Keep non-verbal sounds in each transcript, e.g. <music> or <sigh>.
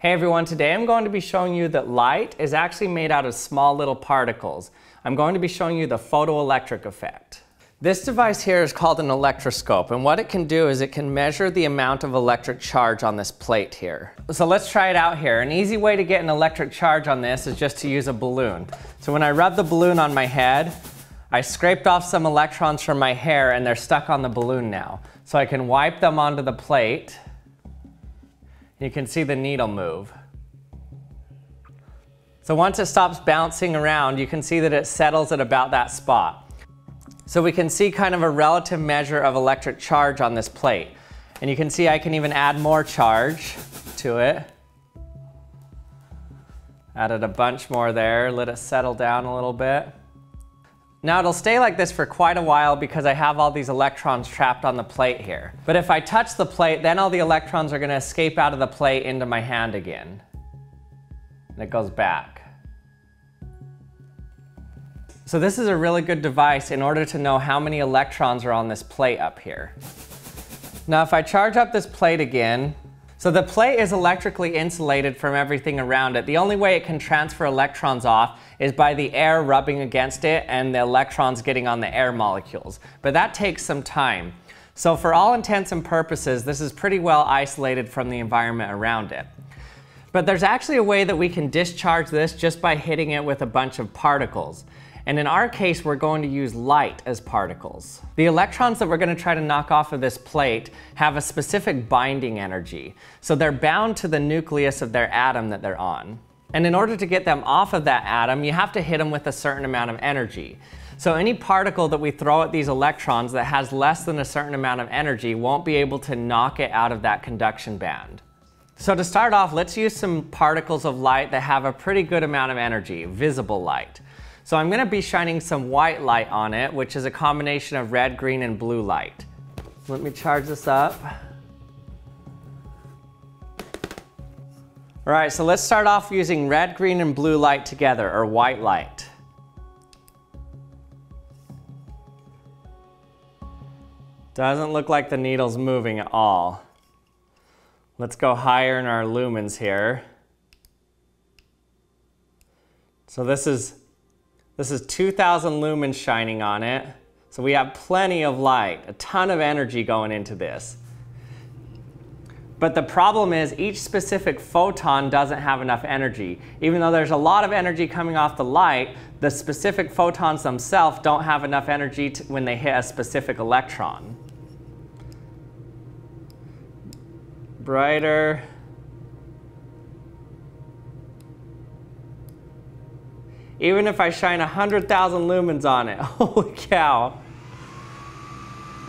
Hey everyone, today I'm going to be showing you that light is actually made out of small little particles. I'm going to be showing you the photoelectric effect. This device here is called an electroscope and what it can do is it can measure the amount of electric charge on this plate here. So let's try it out here. An easy way to get an electric charge on this is just to use a balloon. So when I rub the balloon on my head, I scraped off some electrons from my hair and they're stuck on the balloon now. So I can wipe them onto the plate you can see the needle move. So once it stops bouncing around, you can see that it settles at about that spot. So we can see kind of a relative measure of electric charge on this plate. And you can see I can even add more charge to it. Added a bunch more there, let it settle down a little bit. Now it'll stay like this for quite a while because I have all these electrons trapped on the plate here. But if I touch the plate, then all the electrons are gonna escape out of the plate into my hand again. And it goes back. So this is a really good device in order to know how many electrons are on this plate up here. Now if I charge up this plate again, so the plate is electrically insulated from everything around it. The only way it can transfer electrons off is by the air rubbing against it and the electrons getting on the air molecules. But that takes some time. So for all intents and purposes, this is pretty well isolated from the environment around it. But there's actually a way that we can discharge this just by hitting it with a bunch of particles. And in our case, we're going to use light as particles. The electrons that we're going to try to knock off of this plate have a specific binding energy. So they're bound to the nucleus of their atom that they're on. And in order to get them off of that atom, you have to hit them with a certain amount of energy. So any particle that we throw at these electrons that has less than a certain amount of energy won't be able to knock it out of that conduction band. So to start off, let's use some particles of light that have a pretty good amount of energy, visible light. So I'm gonna be shining some white light on it, which is a combination of red, green, and blue light. Let me charge this up. All right, so let's start off using red, green, and blue light together, or white light. Doesn't look like the needle's moving at all. Let's go higher in our lumens here. So this is this is 2000 lumens shining on it. So we have plenty of light, a ton of energy going into this. But the problem is each specific photon doesn't have enough energy. Even though there's a lot of energy coming off the light, the specific photons themselves don't have enough energy to, when they hit a specific electron. Brighter. Even if I shine 100,000 lumens on it, <laughs> holy cow.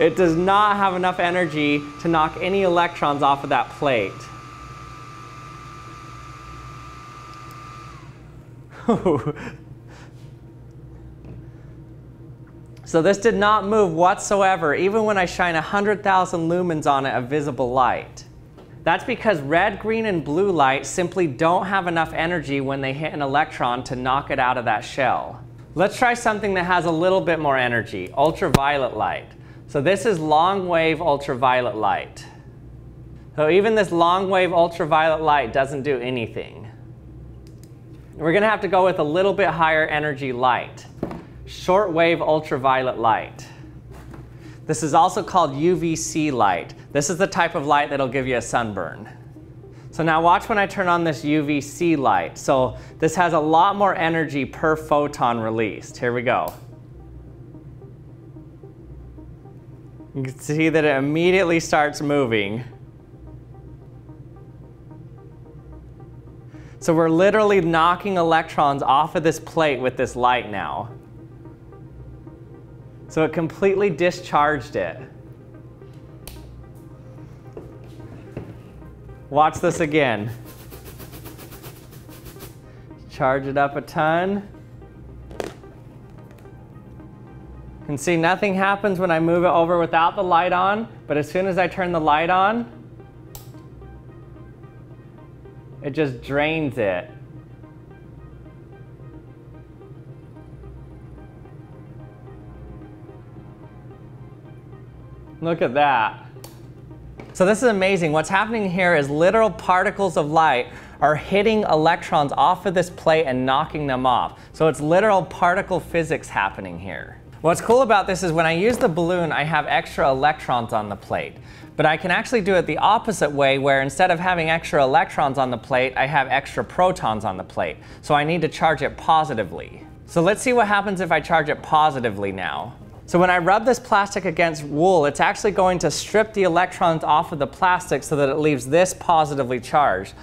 It does not have enough energy to knock any electrons off of that plate. <laughs> so this did not move whatsoever, even when I shine 100,000 lumens on it of visible light. That's because red, green, and blue light simply don't have enough energy when they hit an electron to knock it out of that shell. Let's try something that has a little bit more energy, ultraviolet light. So this is long wave ultraviolet light. So even this long wave ultraviolet light doesn't do anything. We're gonna have to go with a little bit higher energy light, short wave ultraviolet light. This is also called UVC light. This is the type of light that'll give you a sunburn. So now watch when I turn on this UVC light. So this has a lot more energy per photon released. Here we go. You can see that it immediately starts moving. So we're literally knocking electrons off of this plate with this light now. So it completely discharged it. Watch this again. Charge it up a ton. Can see nothing happens when I move it over without the light on, but as soon as I turn the light on, it just drains it. Look at that. So this is amazing. What's happening here is literal particles of light are hitting electrons off of this plate and knocking them off. So it's literal particle physics happening here. What's cool about this is when I use the balloon, I have extra electrons on the plate. But I can actually do it the opposite way where instead of having extra electrons on the plate, I have extra protons on the plate. So I need to charge it positively. So let's see what happens if I charge it positively now. So when I rub this plastic against wool, it's actually going to strip the electrons off of the plastic so that it leaves this positively charged.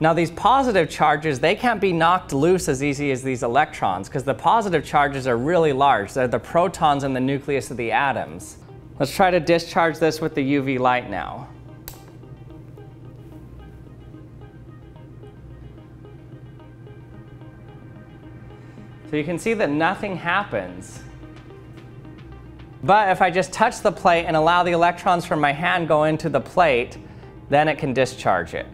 Now these positive charges, they can't be knocked loose as easy as these electrons because the positive charges are really large. They're the protons in the nucleus of the atoms. Let's try to discharge this with the UV light now. So you can see that nothing happens. But if I just touch the plate and allow the electrons from my hand go into the plate, then it can discharge it.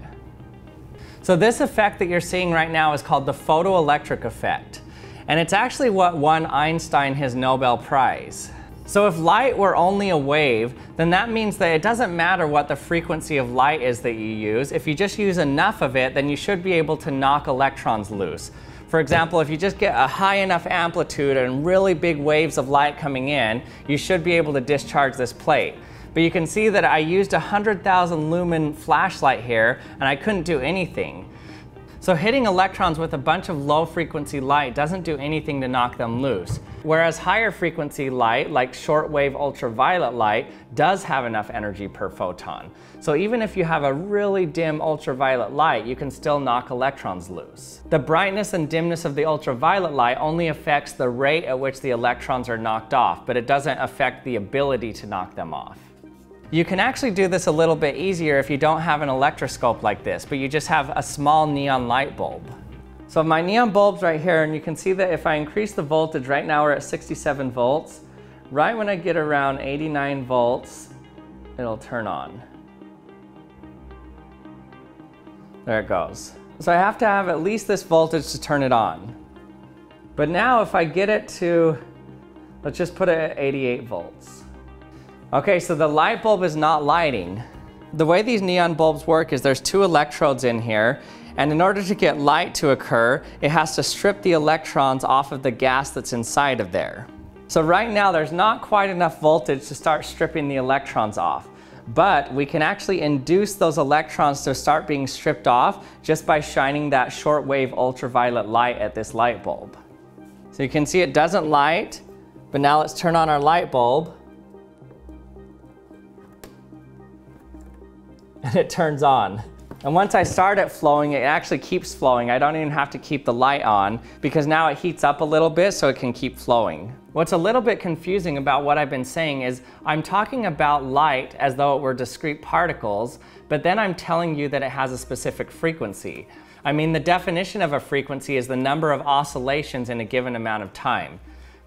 So this effect that you're seeing right now is called the photoelectric effect. And it's actually what won Einstein his Nobel Prize. So if light were only a wave, then that means that it doesn't matter what the frequency of light is that you use. If you just use enough of it, then you should be able to knock electrons loose. For example, if you just get a high enough amplitude and really big waves of light coming in, you should be able to discharge this plate. But you can see that I used a 100,000 lumen flashlight here and I couldn't do anything. So hitting electrons with a bunch of low frequency light doesn't do anything to knock them loose. Whereas higher frequency light, like shortwave ultraviolet light, does have enough energy per photon. So even if you have a really dim ultraviolet light, you can still knock electrons loose. The brightness and dimness of the ultraviolet light only affects the rate at which the electrons are knocked off, but it doesn't affect the ability to knock them off. You can actually do this a little bit easier if you don't have an electroscope like this, but you just have a small neon light bulb. So my neon bulb's right here, and you can see that if I increase the voltage, right now we're at 67 volts. Right when I get around 89 volts, it'll turn on. There it goes. So I have to have at least this voltage to turn it on. But now if I get it to, let's just put it at 88 volts. Okay, so the light bulb is not lighting. The way these neon bulbs work is there's two electrodes in here, and in order to get light to occur, it has to strip the electrons off of the gas that's inside of there. So right now there's not quite enough voltage to start stripping the electrons off. But we can actually induce those electrons to start being stripped off just by shining that shortwave ultraviolet light at this light bulb. So you can see it doesn't light, but now let's turn on our light bulb. And it turns on. And once I start it flowing, it actually keeps flowing. I don't even have to keep the light on because now it heats up a little bit so it can keep flowing. What's a little bit confusing about what I've been saying is I'm talking about light as though it were discrete particles, but then I'm telling you that it has a specific frequency. I mean, the definition of a frequency is the number of oscillations in a given amount of time.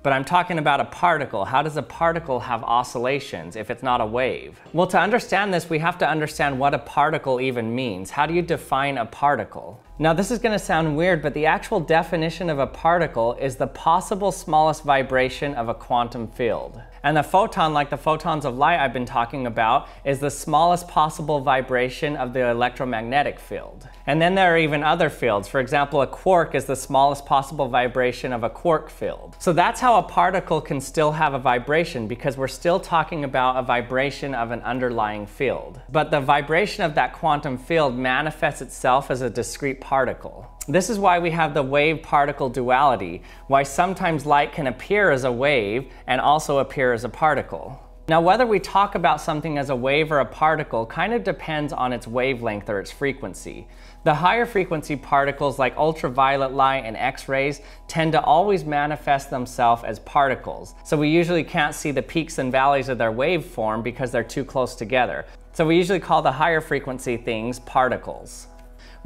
But I'm talking about a particle. How does a particle have oscillations if it's not a wave? Well, to understand this, we have to understand what a particle even means. How do you define a particle? Now this is gonna sound weird, but the actual definition of a particle is the possible smallest vibration of a quantum field. And the photon, like the photons of light I've been talking about, is the smallest possible vibration of the electromagnetic field. And then there are even other fields. For example, a quark is the smallest possible vibration of a quark field. So that's how a particle can still have a vibration because we're still talking about a vibration of an underlying field. But the vibration of that quantum field manifests itself as a discrete particle. This is why we have the wave-particle duality, why sometimes light can appear as a wave and also appear as a particle. Now, whether we talk about something as a wave or a particle kind of depends on its wavelength or its frequency. The higher frequency particles like ultraviolet light and X-rays tend to always manifest themselves as particles. So we usually can't see the peaks and valleys of their waveform because they're too close together. So we usually call the higher frequency things particles.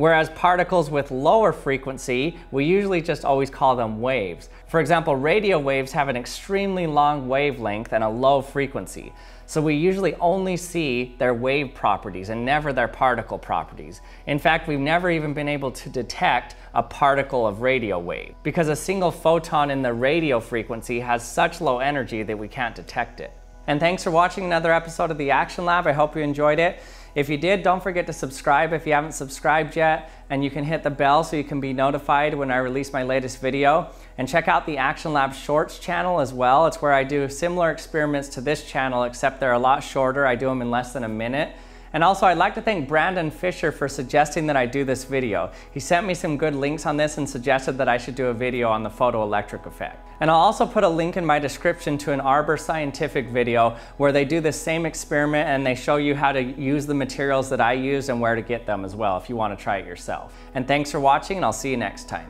Whereas particles with lower frequency, we usually just always call them waves. For example, radio waves have an extremely long wavelength and a low frequency. So we usually only see their wave properties and never their particle properties. In fact, we've never even been able to detect a particle of radio wave because a single photon in the radio frequency has such low energy that we can't detect it. And thanks for watching another episode of the Action Lab. I hope you enjoyed it. If you did, don't forget to subscribe if you haven't subscribed yet, and you can hit the bell so you can be notified when I release my latest video. And check out the Action Lab Shorts channel as well. It's where I do similar experiments to this channel, except they're a lot shorter. I do them in less than a minute. And also I'd like to thank Brandon Fisher for suggesting that I do this video. He sent me some good links on this and suggested that I should do a video on the photoelectric effect. And I'll also put a link in my description to an Arbor Scientific video where they do the same experiment and they show you how to use the materials that I use and where to get them as well if you want to try it yourself. And thanks for watching and I'll see you next time.